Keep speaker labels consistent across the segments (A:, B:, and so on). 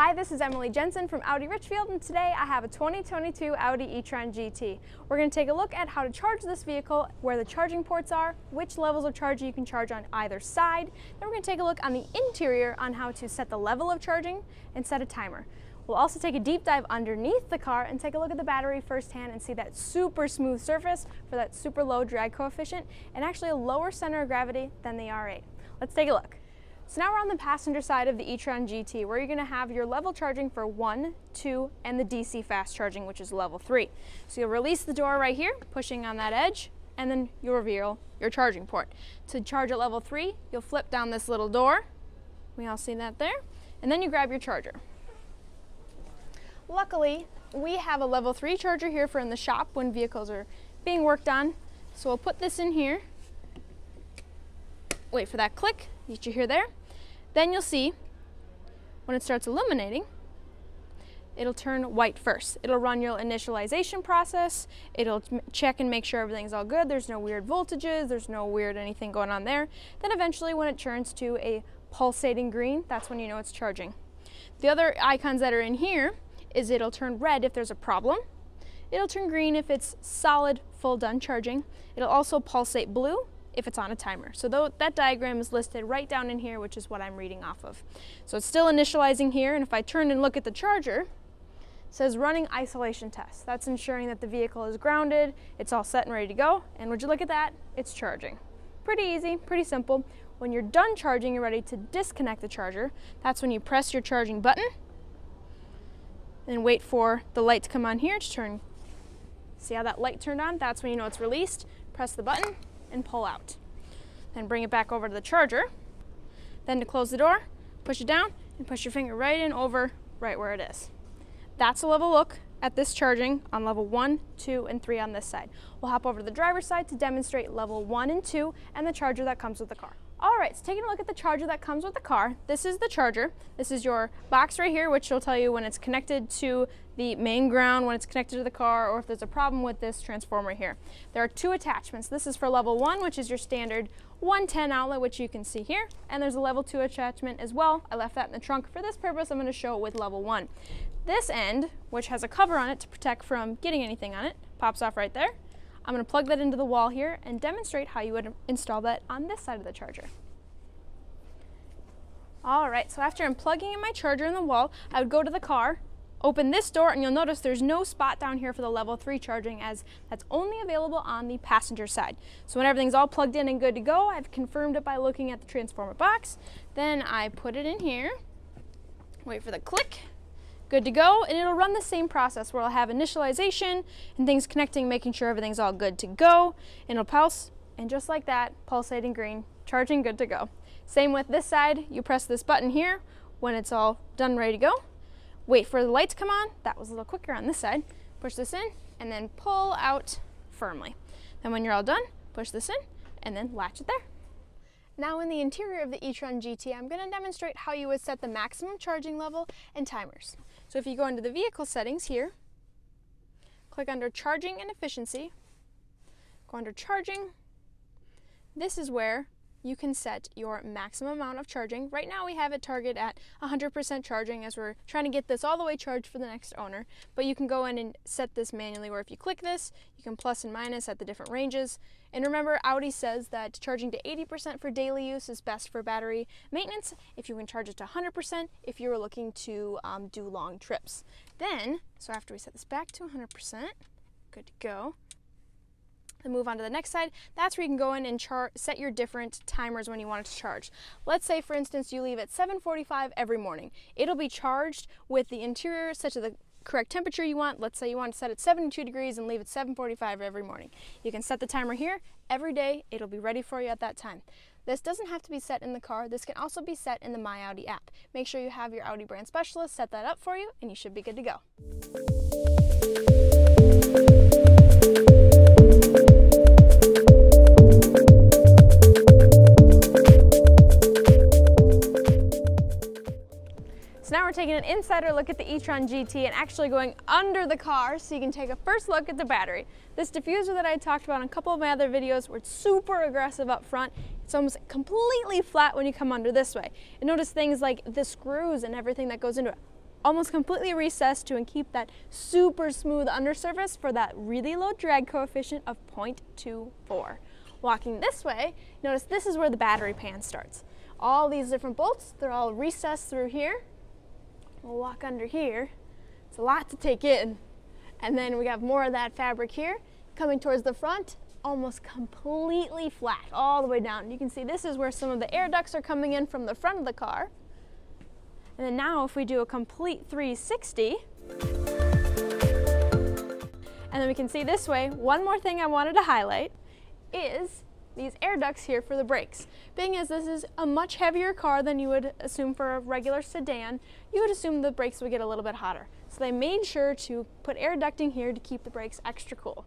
A: Hi, this is Emily Jensen from Audi Richfield and today I have a 2022 Audi e-tron GT. We're going to take a look at how to charge this vehicle, where the charging ports are, which levels of charging you can charge on either side. Then we're going to take a look on the interior on how to set the level of charging and set a timer. We'll also take a deep dive underneath the car and take a look at the battery firsthand and see that super smooth surface for that super low drag coefficient and actually a lower center of gravity than the R8. Let's take a look. So now we're on the passenger side of the e-tron GT where you're going to have your level charging for 1, 2, and the DC fast charging which is level 3. So you'll release the door right here, pushing on that edge, and then you'll reveal your charging port. To charge at level 3, you'll flip down this little door. We all see that there. And then you grab your charger. Luckily, we have a level 3 charger here for in the shop when vehicles are being worked on. So we'll put this in here. Wait for that click that you hear there. Then you'll see when it starts illuminating, it'll turn white first. It'll run your initialization process. It'll check and make sure everything's all good. There's no weird voltages. There's no weird anything going on there. Then eventually when it turns to a pulsating green, that's when you know it's charging. The other icons that are in here is it'll turn red if there's a problem. It'll turn green if it's solid, full done charging. It'll also pulsate blue if it's on a timer. So that diagram is listed right down in here, which is what I'm reading off of. So it's still initializing here, and if I turn and look at the charger, it says running isolation test. That's ensuring that the vehicle is grounded, it's all set and ready to go, and would you look at that, it's charging. Pretty easy, pretty simple. When you're done charging, you're ready to disconnect the charger. That's when you press your charging button, and wait for the light to come on here to turn. See how that light turned on? That's when you know it's released. Press the button, and pull out. Then bring it back over to the charger. Then to close the door, push it down and push your finger right in over right where it is. That's a level look at this charging on level 1, 2, and 3 on this side. We'll hop over to the driver's side to demonstrate level 1 and 2 and the charger that comes with the car. All right, so taking a look at the charger that comes with the car, this is the charger. This is your box right here, which will tell you when it's connected to the main ground, when it's connected to the car, or if there's a problem with this transformer here. There are two attachments. This is for level one, which is your standard 110 outlet, which you can see here, and there's a level two attachment as well. I left that in the trunk. For this purpose, I'm gonna show it with level one. This end, which has a cover on it to protect from getting anything on it, pops off right there. I'm going to plug that into the wall here and demonstrate how you would install that on this side of the charger. All right, so after I'm plugging in my charger in the wall, I would go to the car, open this door, and you'll notice there's no spot down here for the level 3 charging as that's only available on the passenger side. So when everything's all plugged in and good to go, I've confirmed it by looking at the transformer box. Then I put it in here, wait for the click, good to go. And it'll run the same process where I'll have initialization and things connecting, making sure everything's all good to go. And it'll pulse, and just like that, pulsating green, charging good to go. Same with this side, you press this button here when it's all done, ready to go. Wait for the light to come on, that was a little quicker on this side. Push this in, and then pull out firmly. Then when you're all done, push this in, and then latch it there. Now in the interior of the e-tron GT, I'm going to demonstrate how you would set the maximum charging level and timers. So if you go into the vehicle settings here, click under charging and efficiency, go under charging, this is where you can set your maximum amount of charging. Right now we have it target at 100% charging as we're trying to get this all the way charged for the next owner. But you can go in and set this manually where if you click this, you can plus and minus at the different ranges. And remember, Audi says that charging to 80% for daily use is best for battery maintenance. If you can charge it to 100% if you're looking to um, do long trips. Then, so after we set this back to 100%, good to go and move on to the next side, that's where you can go in and set your different timers when you want it to charge. Let's say, for instance, you leave at 7.45 every morning. It'll be charged with the interior set to the correct temperature you want. Let's say you want to set it 72 degrees and leave it 7.45 every morning. You can set the timer here every day. It'll be ready for you at that time. This doesn't have to be set in the car. This can also be set in the My Audi app. Make sure you have your Audi brand specialist set that up for you and you should be good to go. We're taking an insider look at the e-tron GT and actually going under the car so you can take a first look at the battery. This diffuser that I talked about in a couple of my other videos where it's super aggressive up front, it's almost completely flat when you come under this way. And notice things like the screws and everything that goes into it almost completely recessed to keep that super smooth undersurface for that really low drag coefficient of 0.24. Walking this way, notice this is where the battery pan starts. All these different bolts, they're all recessed through here. We'll walk under here. It's a lot to take in. And then we have more of that fabric here coming towards the front, almost completely flat all the way down. You can see this is where some of the air ducts are coming in from the front of the car. And then now if we do a complete 360, and then we can see this way, one more thing I wanted to highlight is these air ducts here for the brakes. Being as this is a much heavier car than you would assume for a regular sedan, you would assume the brakes would get a little bit hotter. So they made sure to put air ducting here to keep the brakes extra cool.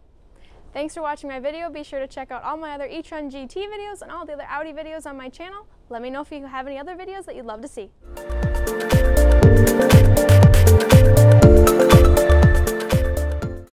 A: Thanks for watching my video. Be sure to check out all my other e-tron GT videos and all the other Audi videos on my channel. Let me know if you have any other videos that you'd love to see.